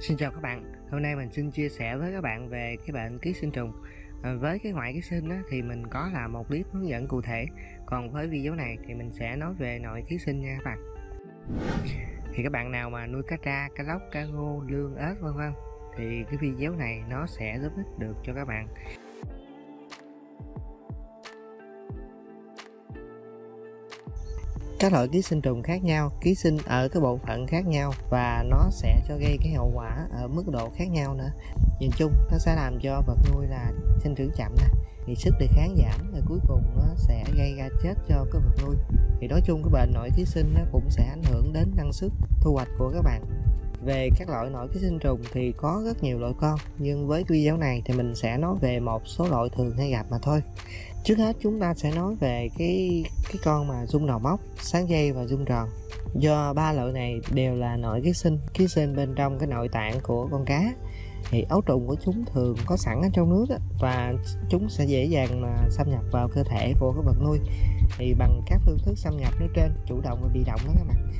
Xin chào các bạn, hôm nay mình xin chia sẻ với các bạn về cái bệnh ký sinh trùng. À, Với cái ngoại ký sinh á, thì mình có là một clip hướng dẫn cụ thể. Còn với video này thì mình sẽ nói về nội ký sinh nha các bạn. Thì các bạn nào mà nuôi cá tra, cá lóc, cá ngô, lương, ếch vân vân Thì cái video này nó sẽ giúp ích được cho các bạn. Các loại ký sinh trùng khác nhau, ký sinh ở cái bộ phận khác nhau và nó sẽ cho gây cái hậu quả ở mức độ khác nhau nữa. Nhìn chung, nó sẽ làm cho vật nuôi là sinh trưởng chậm nè, thì sức đề kháng giảm và cuối cùng nó sẽ gây ra chết cho cái vật nuôi. Thì nói chung cái bệnh nội ký sinh nó cũng sẽ ảnh hưởng đến năng suất thu hoạch của các bạn về các loại nội ký sinh trùng thì có rất nhiều loại con, nhưng với video này thì mình sẽ nói về một số loại thường hay gặp mà thôi. Trước hết chúng ta sẽ nói về cái cái con mà rung đầu móc, sáng dây và rung tròn. Do ba loại này đều là nội ký sinh ký sinh bên trong cái nội tạng của con cá, thì ấu trùng của chúng thường có sẵn ở trong nước và chúng sẽ dễ dàng mà xâm nhập vào cơ thể của cái vật nuôi. Thì bằng các phương thức xâm nhập nói trên, chủ động và bị động đó các bạn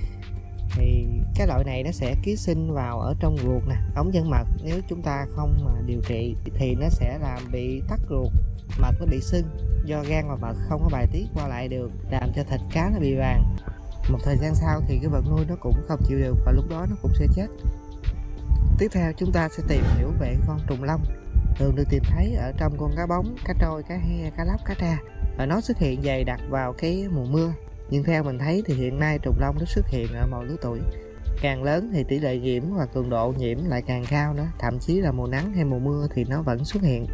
thì cái loại này nó sẽ ký sinh vào ở trong ruột nè, ống dẫn mật. Nếu chúng ta không mà điều trị thì nó sẽ làm bị tắc ruột, mật nó bị sưng, do gan và mật không có bài tiết qua lại được, làm cho thịt cá nó bị vàng. Một thời gian sau thì cái vật nuôi nó cũng không chịu được và lúc đó nó cũng sẽ chết. Tiếp theo chúng ta sẽ tìm hiểu về con trùng lông. Thường được tìm thấy ở trong con cá bóng, cá trôi, cá he cá lóc, cá tra và nó xuất hiện dày đặc vào cái mùa mưa nhưng theo mình thấy thì hiện nay trùng lông nó xuất hiện ở mọi lứa tuổi. Càng lớn thì tỷ lệ nhiễm và cường độ nhiễm lại càng cao nữa, thậm chí là mùa nắng hay mùa mưa thì nó vẫn xuất hiện.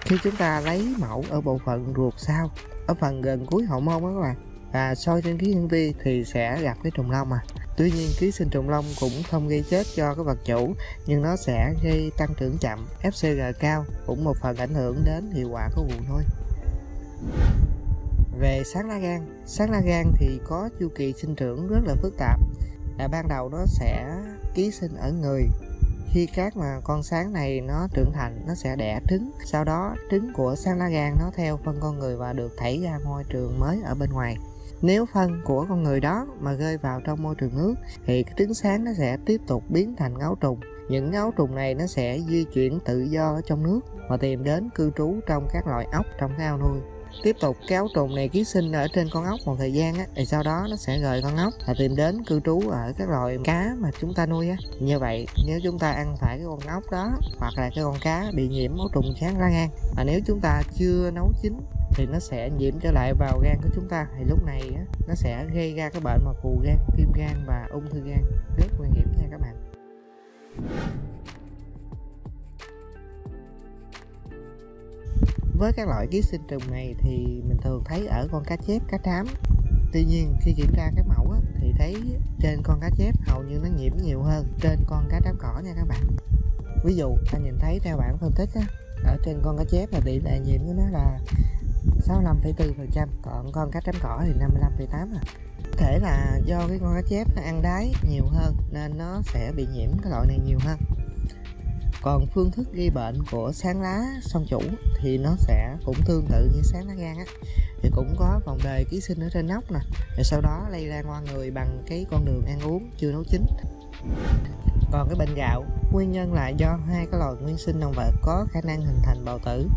Khi chúng ta lấy mẫu ở bộ phận ruột sau, ở phần gần cuối hậu môn đó các bạn, và soi trên ký nhân vi thì sẽ gặp cái trùng lông à tuy nhiên, ký sinh trùng lông cũng không gây chết cho cái vật chủ, nhưng nó sẽ gây tăng trưởng chậm fcg cao cũng một phần ảnh hưởng đến hiệu quả của vụ nuôi về sáng lá gan sáng lá gan thì có chu kỳ sinh trưởng rất là phức tạp. Là ban đầu nó sẽ ký sinh ở người. Khi các mà con sáng này nó trưởng thành, nó sẽ đẻ trứng. Sau đó, trứng của sáng lá gan nó theo phân con người và được thảy ra môi trường mới ở bên ngoài. Nếu phân của con người đó mà rơi vào trong môi trường nước, thì cái trứng sáng nó sẽ tiếp tục biến thành ấu trùng. Những ấu trùng này nó sẽ di chuyển tự do ở trong nước và tìm đến cư trú trong các loại ốc trong cái ao nuôi tiếp tục kéo trùng này ký sinh ở trên con ốc một thời gian á thì sau đó nó sẽ rời con ốc và tìm đến cư trú ở các loài cá mà chúng ta nuôi á. Như vậy nếu chúng ta ăn phải cái con ốc đó hoặc là cái con cá bị nhiễm máu trùng sáng lá gan mà nếu chúng ta chưa nấu chín thì nó sẽ nhiễm trở lại vào gan của chúng ta. Thì lúc này á, nó sẽ gây ra cái bệnh mà phù gan viêm gan và ung thư gan. Rất nguy hiểm nha các bạn. Với các loại ký sinh trùng này thì mình thường thấy ở con cá chép cá trám. Tuy nhiên khi kiểm tra cái mẫu á, thì thấy trên con cá chép hầu như nó nhiễm nhiều hơn trên con cá trám cỏ nha các bạn. Ví dụ ta nhìn thấy theo bảng phân tích á, ở trên con cá chép là tỷ lệ nhiễm của nó là 65,4% còn con cá trám cỏ thì 55,8 à. Có thể là do cái con cá chép nó ăn đáy nhiều hơn nên nó sẽ bị nhiễm cái loại này nhiều hơn còn phương thức gây bệnh của sáng lá song chủ thì nó sẽ cũng tương tự như sáng lá gan á. Thì cũng có vòng đời ký sinh ở trên nóc nè. Rồi sau đó lây ra qua người bằng cái con đường ăn uống chưa nấu chín. Còn cái bệnh gạo, nguyên nhân là do hai cái loài nguyên sinh động vật có khả năng hình thành bào tử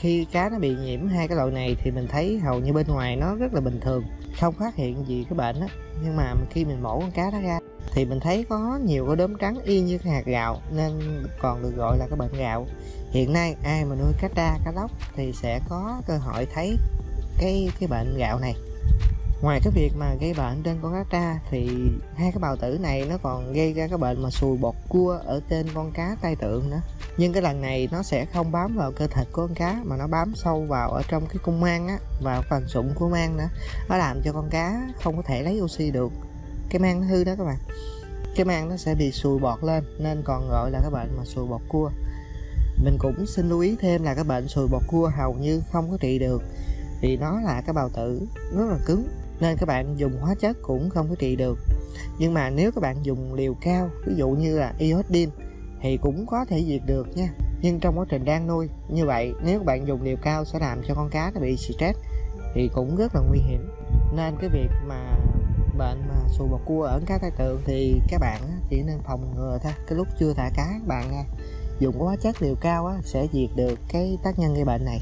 khi cá nó bị nhiễm hai cái loại này thì mình thấy hầu như bên ngoài nó rất là bình thường, không phát hiện gì cái bệnh á. Nhưng mà khi mình mổ con cá đó ra thì mình thấy có nhiều cái đốm trắng y như cái hạt gạo nên còn được gọi là cái bệnh gạo. Hiện nay ai mà nuôi cá tra, cá lóc thì sẽ có cơ hội thấy cái cái bệnh gạo này ngoài cái việc mà gây bệnh trên con cá tra thì hai cái bào tử này nó còn gây ra cái bệnh mà sùi bọt cua ở trên con cá tai tượng nữa. Nhưng cái lần này nó sẽ không bám vào cơ thịt của con cá mà nó bám sâu vào ở trong cái cung mang á, vào phần sụn của mang nữa. Nó làm cho con cá không có thể lấy oxy được. Cái mang nó hư đó các bạn. Cái mang nó sẽ bị sùi bọt lên, nên còn gọi là cái bệnh mà sùi bọt cua. Mình cũng xin lưu ý thêm là cái bệnh sùi bọt cua hầu như không có trị được, vì nó là cái bào tử rất là cứng nên các bạn dùng hóa chất cũng không có trị được. Nhưng mà nếu các bạn dùng liều cao ví dụ như là iodine thì cũng có thể diệt được nha. Nhưng trong quá trình đang nuôi như vậy nếu các bạn dùng liều cao sẽ làm cho con cá nó bị stress thì cũng rất là nguy hiểm. Nên cái việc mà bệnh mà xù bò cua ở cá tai tượng thì các bạn chỉ nên phòng ngừa thôi. Cái lúc chưa thả cá các bạn nha dùng hóa chất liều cao á, sẽ diệt được cái tác nhân gây bệnh này.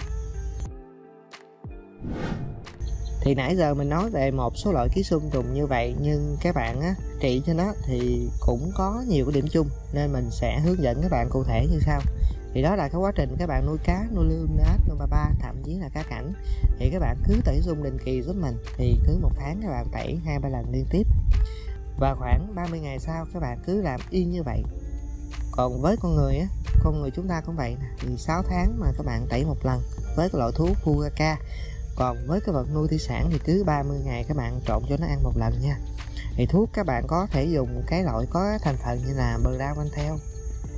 Thì nãy giờ mình nói về một số loại ký xung trùng như vậy nhưng các bạn á, trị cho nó thì cũng có nhiều cái điểm chung nên mình sẽ hướng dẫn các bạn cụ thể như sau. Thì đó là cái quá trình các bạn nuôi cá nuôi lươn nuôi ếch nuôi ba ba thậm chí là cá cảnh. Thì các bạn cứ tẩy dung định kỳ giúp mình thì cứ một tháng các bạn tẩy hai ba lần liên tiếp. Và khoảng 30 ngày sau các bạn cứ làm y như vậy. Còn với con người á con người chúng ta cũng vậy thì 6 tháng mà các bạn tẩy một lần với cái loại thuốc Fugaka còn với cái vật nuôi thủy sản thì cứ 30 ngày các bạn trộn cho nó ăn một lần nha. Thì thuốc các bạn có thể dùng cái loại có thành phần như là Bravoantel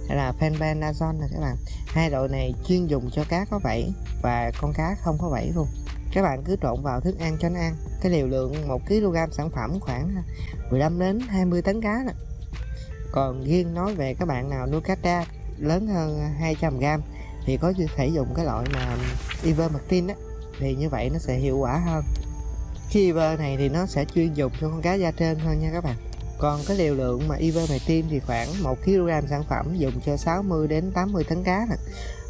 hay là fenbendazone nè các bạn. Hai loại này chuyên dùng cho cá có vảy và con cá không có vảy luôn. Các bạn cứ trộn vào thức ăn cho nó ăn. Cái liều lượng 1 kg sản phẩm khoảng 15 đến 20 tấn cá nè còn riêng nói về các bạn nào nuôi cá tra lớn hơn 200 g thì có thể dùng cái loại mà Ivermectin á thì như vậy nó sẽ hiệu quả hơn. Khi Iver này thì nó sẽ chuyên dùng cho con cá da trơn hơn nha các bạn. Còn cái liều lượng mà Iver mày tiêm thì khoảng 1 kg sản phẩm dùng cho 60 đến 80 tấn cá nè.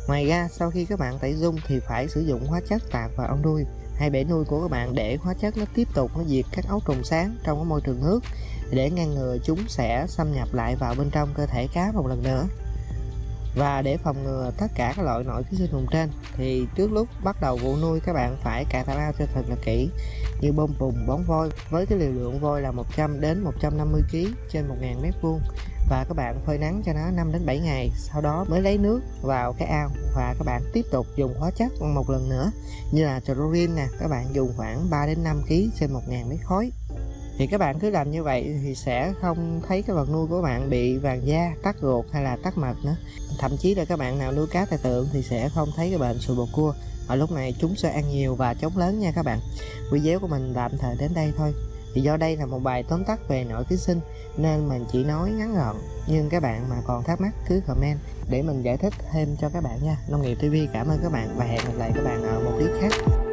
Ngoài ra, sau khi các bạn tẩy dung thì phải sử dụng hóa chất tạt vào ong nuôi. Hay bể nuôi của các bạn để hóa chất nó tiếp tục nó diệt các ấu trùng sáng trong cái môi trường nước. Để ngăn ngừa chúng sẽ xâm nhập lại vào bên trong cơ thể cá một lần nữa và để phòng ngừa tất cả các loại nội ký sinh trùng trên, thì trước lúc bắt đầu vụ nuôi, các bạn phải cài thả ao cho thật là kỹ, như bơm bùn, bón vôi với cái liều lượng vôi là 100 đến 150 kg trên 1000 mét vuông, và các bạn phơi nắng cho nó 5 đến 7 ngày. Sau đó mới lấy nước vào cái ao, và các bạn tiếp tục dùng hóa chất một lần nữa, như là chlorine nè. Các bạn dùng khoảng 3 đến 5 kg trên 1000 mét khối thì các bạn cứ làm như vậy thì sẽ không thấy cái vật nuôi của bạn bị vàng da, tắc ruột hay là tắc mật nữa. Thậm chí là các bạn nào nuôi cá tài tượng thì sẽ không thấy cái bệnh sùi bọt cua. Ở lúc này chúng sẽ ăn nhiều và chống lớn nha các bạn. Video của mình tạm thời đến đây thôi. Thì do đây là một bài tóm tắt về nội ký sinh, nên mình chỉ nói ngắn gọn. Nhưng các bạn mà còn thắc mắc cứ comment để mình giải thích thêm cho các bạn nha. Nông nghiệp tv cảm ơn các bạn và hẹn gặp lại các bạn ở một clip khác.